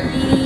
Kirby.